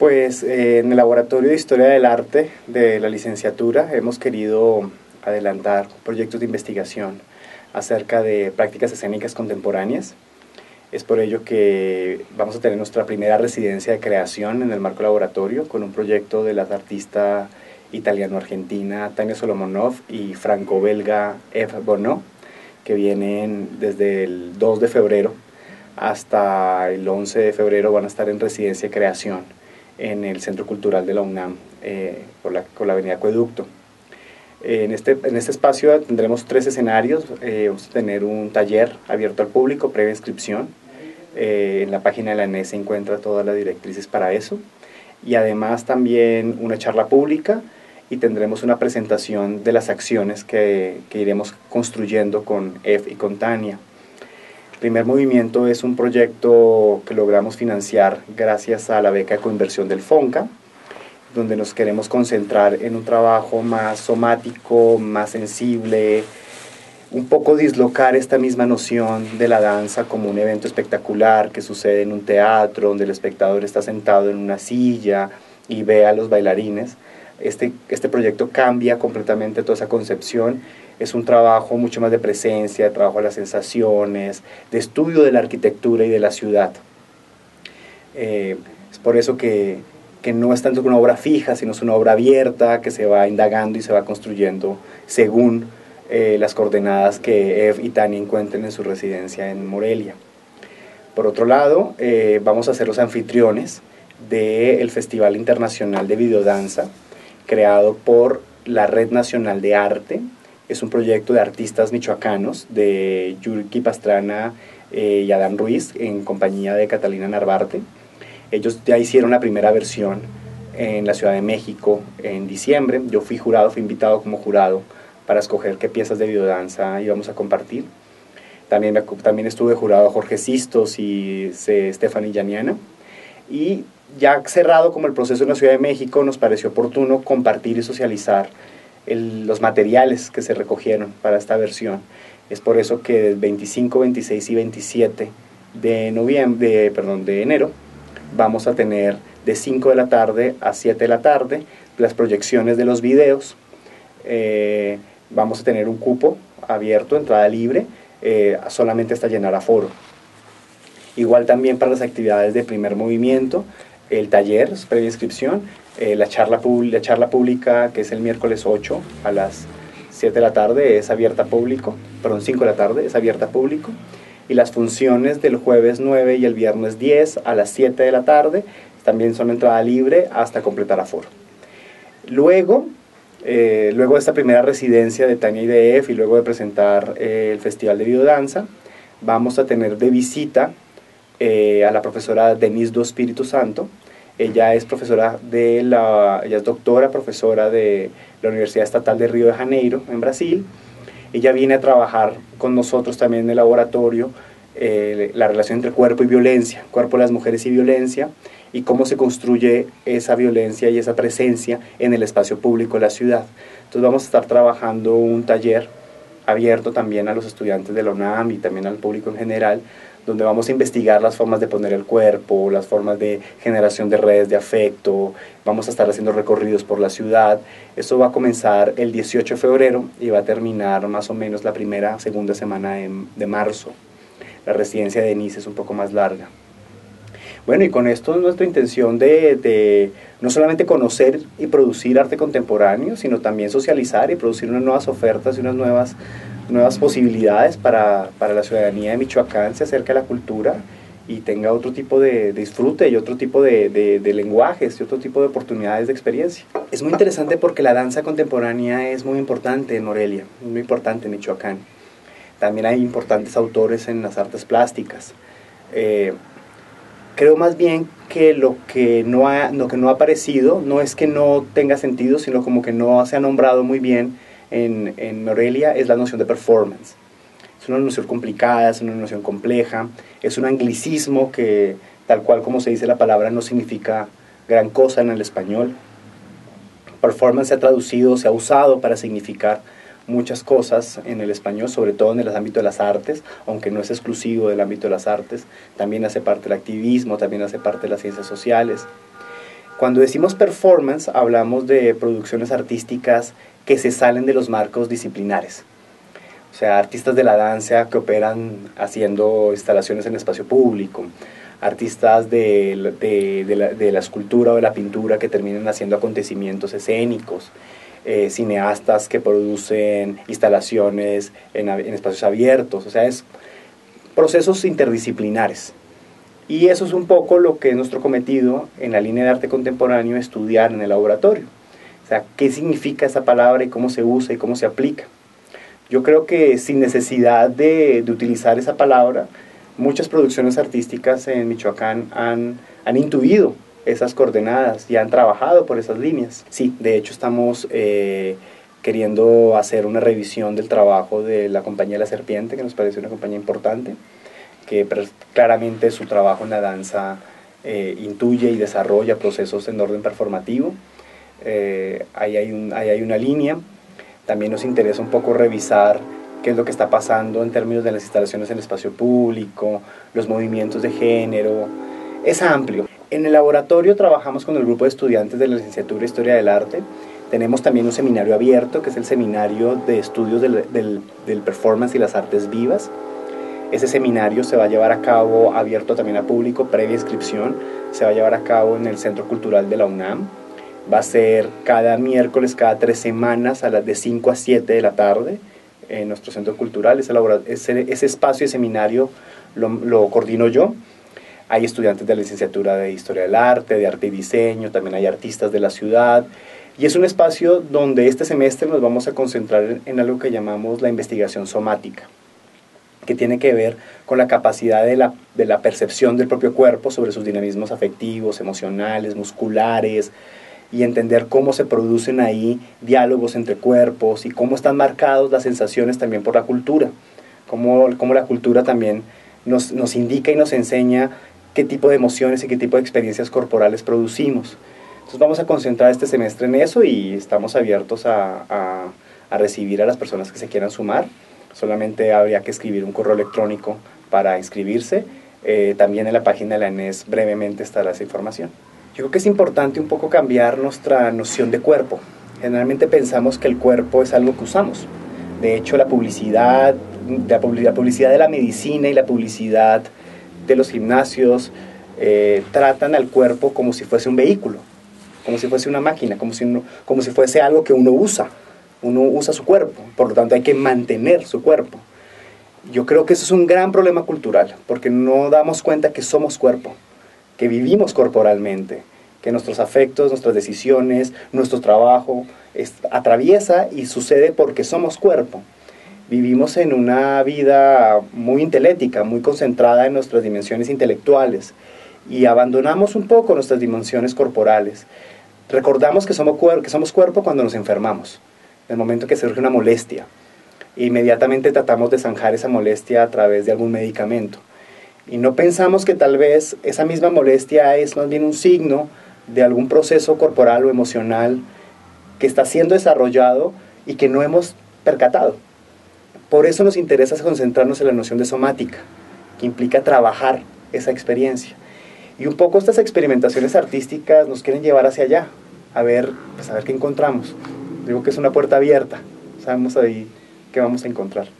Pues eh, en el Laboratorio de Historia del Arte de la licenciatura hemos querido adelantar proyectos de investigación acerca de prácticas escénicas contemporáneas. Es por ello que vamos a tener nuestra primera residencia de creación en el marco laboratorio con un proyecto de la artista italiano-argentina Tania Solomonov y franco-belga Eve Bonneau, que vienen desde el 2 de febrero hasta el 11 de febrero van a estar en residencia de creación en el Centro Cultural de la UNAM, eh, por, la, la avenida Acueducto. En, este, en este espacio tendremos tres escenarios. Eh, vamos a tener un taller abierto al público, previa inscripción. Eh, en la página de la ANES se encuentra todas las directrices para eso. Y además también una charla pública y tendremos una presentación de las acciones que, que iremos construyendo con EF y con Tania. Primer Movimiento es un proyecto que logramos financiar gracias a la beca de coinversión del FONCA, donde nos queremos concentrar en un trabajo más somático, más sensible, un poco dislocar esta misma noción de la danza como un evento espectacular que sucede en un teatro, donde el espectador está sentado en una silla y ve a los bailarines. Este, este proyecto cambia completamente toda esa concepción es un trabajo mucho más de presencia, de trabajo de las sensaciones, de estudio de la arquitectura y de la ciudad. Eh, es por eso que, que, no es tanto una obra fija, sino es una obra abierta que se va indagando y se va construyendo según eh, las coordenadas que Ev y Tania encuentren en su residencia en Morelia. Por otro lado, eh, vamos a ser los anfitriones del Festival Internacional de Videodanza, creado por la Red Nacional de Arte, es un proyecto de artistas michoacanos, de Yurki Pastrana eh, y Adán Ruiz, en compañía de Catalina Narvarte. Ellos ya hicieron la primera versión en la Ciudad de México en diciembre. Yo fui jurado, fui invitado como jurado para escoger qué piezas de videodanza íbamos a compartir. También, también estuve jurado Jorge Sistos y Stephanie Yaniana. Y ya cerrado como el proceso en la Ciudad de México, nos pareció oportuno compartir y socializar los materiales que se recogieron para esta versión. Es por eso que el 25, 26 y 27 de, noviembre, perdón, de enero vamos a tener de 5 de la tarde a 7 de la tarde las proyecciones de los videos. Eh, vamos a tener un cupo abierto, entrada libre, eh, solamente hasta llenar aforo. Igual también para las actividades de primer movimiento, el taller, previa inscripción, eh, la, charla la charla pública, que es el miércoles 8 a las 7 de la tarde, es abierta a público, perdón, 5 de la tarde, es abierta a público. Y las funciones del jueves 9 y el viernes 10 a las 7 de la tarde también son entrada libre hasta completar aforo. Luego, eh, luego de esta primera residencia de Tania IDF y luego de presentar eh, el Festival de Videodanza, vamos a tener de visita a la profesora Denise do Espíritu Santo, ella es profesora de la, ella es doctora, profesora de la Universidad Estatal de Río de Janeiro, en Brasil. Ella viene a trabajar con nosotros también en el laboratorio eh, la relación entre cuerpo y violencia, cuerpo de las mujeres y violencia, y cómo se construye esa violencia y esa presencia en el espacio público de la ciudad. Entonces vamos a estar trabajando un taller abierto también a los estudiantes de la UNAM y también al público en general, donde vamos a investigar las formas de poner el cuerpo, las formas de generación de redes de afecto, vamos a estar haciendo recorridos por la ciudad. Esto va a comenzar el 18 de febrero y va a terminar más o menos la primera, segunda semana de, marzo. La residencia de Denise es un poco más larga. Bueno, y con esto es nuestra intención de, de, no solamente conocer y producir arte contemporáneo, sino también socializar y producir unas nuevas ofertas y unas nuevas nuevas posibilidades para, para, la ciudadanía de Michoacán se acerque a la cultura y tenga otro tipo de, disfrute y otro tipo de, de, lenguajes y otro tipo de oportunidades de experiencia. Es muy interesante porque la danza contemporánea es muy importante en Morelia, muy importante en Michoacán. También hay importantes autores en las artes plásticas. Eh, creo más bien que lo que no ha, lo que no ha aparecido no es que no tenga sentido, sino como que no se ha nombrado muy bien en, en Morelia es la noción de performance. Es una noción complicada, es una noción compleja, es un anglicismo que tal cual como se dice la palabra no significa gran cosa en el español. Performance se ha traducido, se ha usado para significar muchas cosas en el español, sobre todo en el ámbito de las artes, aunque no es exclusivo del ámbito de las artes, también hace parte del activismo, también hace parte de las ciencias sociales. Cuando decimos performance, hablamos de producciones artísticas que se salen de los marcos disciplinares. O sea, artistas de la danza que operan haciendo instalaciones en espacio público, artistas de, de, la, escultura o de la pintura que terminan haciendo acontecimientos escénicos, eh, cineastas que producen instalaciones en, espacios abiertos, o sea, es procesos interdisciplinares. Y eso es un poco lo que es nuestro cometido en la línea de arte contemporáneo, estudiar en el laboratorio. O sea, qué significa esa palabra y cómo se usa y cómo se aplica. Yo creo que sin necesidad de, utilizar esa palabra, muchas producciones artísticas en Michoacán han intuido esas coordenadas y han trabajado por esas líneas. Sí, de hecho estamos eh, queriendo hacer una revisión del trabajo de la compañía La Serpiente, que nos parece una compañía importante que claramente su trabajo en la danza eh, intuye y desarrolla procesos en orden performativo. Eh, ahí, hay ahí hay una línea. También nos interesa un poco revisar qué es lo que está pasando en términos de las instalaciones en el espacio público, los movimientos de género. Es amplio. En el laboratorio trabajamos con el grupo de estudiantes de la licenciatura de Historia del Arte. Tenemos también un seminario abierto, que es el seminario de estudios del, del, del performance y las artes vivas. Ese seminario se va a llevar a cabo abierto también a público, previa inscripción. Se va a llevar a cabo en el Centro Cultural de la UNAM. Va a ser cada miércoles, cada tres semanas, a las de 5 a 7 de la tarde, en nuestro centro cultural. Ese, ese, ese espacio de seminario lo, lo coordino yo. Hay estudiantes de la licenciatura de Historia del Arte, de Arte y Diseño, también hay artistas de la ciudad. Y es un espacio donde este semestre nos vamos a concentrar en algo que llamamos la investigación somática que tiene que ver con la capacidad de la, de la percepción del propio cuerpo sobre sus dinamismos afectivos, emocionales, musculares, y entender cómo se producen ahí diálogos entre cuerpos y cómo están marcados las sensaciones también por la cultura, cómo, cómo la cultura también nos, nos, indica y nos enseña qué tipo de emociones y qué tipo de experiencias corporales producimos. Entonces vamos a concentrar este semestre en eso y estamos abiertos a, a, a recibir a las personas que se quieran sumar. Solamente habría que escribir un correo electrónico para inscribirse. Eh, también en la página de la ENES brevemente estará esa información. Yo creo que es importante un poco cambiar nuestra noción de cuerpo. Generalmente pensamos que el cuerpo es algo que usamos. De hecho, la publicidad, la publicidad de la medicina y la publicidad de los gimnasios eh, tratan al cuerpo como si fuese un vehículo, como si fuese una máquina, como si, como si fuese algo que uno usa uno usa su cuerpo, por lo tanto hay que mantener su cuerpo. Yo creo que eso es un gran problema cultural, porque no damos cuenta que somos cuerpo, que vivimos corporalmente, que nuestros afectos, nuestras decisiones, nuestro trabajo atraviesa y sucede porque somos cuerpo. Vivimos en una vida muy intelética, muy concentrada en nuestras dimensiones intelectuales y abandonamos un poco nuestras dimensiones corporales. Recordamos que somos, que somos cuerpo cuando nos enfermamos en el momento que surge una molestia. Inmediatamente tratamos de zanjar esa molestia a través de algún medicamento. Y no pensamos que tal vez esa misma molestia es más bien un signo de algún proceso corporal o emocional que está siendo desarrollado y que no hemos percatado. Por eso nos interesa concentrarnos en la noción de somática, que implica trabajar esa experiencia. Y un poco estas experimentaciones artísticas nos quieren llevar hacia allá, a ver, pues a ver qué encontramos. Digo que es una puerta abierta. Sabemos ahí qué vamos a encontrar.